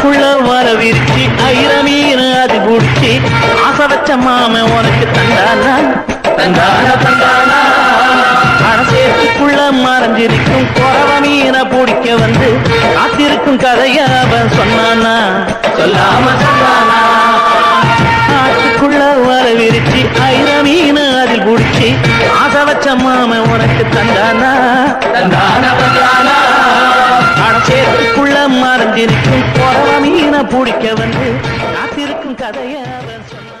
புள்ள வர விரிச்சு ஐர மீன் அது குடிச்சு ஆசை வச்ச மாமன் உனக்கு தந்தானா? தந்தானா தந்தானா? அடசேத்துக்குள்ள மறைஞ்சிருக்கும் குறவ மீனை பிடிக்க வந்து காத்திருக்கும் கதைய அவன் சொன்னானா? சொல்லாம சொன்னானா? ஆட்டுக்குள்ள வர விரிச்சு ஐர மீன் அதில் பிடிச்சி ஆசை வச்ச மாமன் உனக்கு தந்தானா? தந்தானா தந்தானா? அடசேத்துக்குள்ள மறைஞ்சிருக்கும் குறவ பூடிக்க வந்து காத்திருக்கும் கதைய அவன் சொன்னான்.